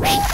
Wait.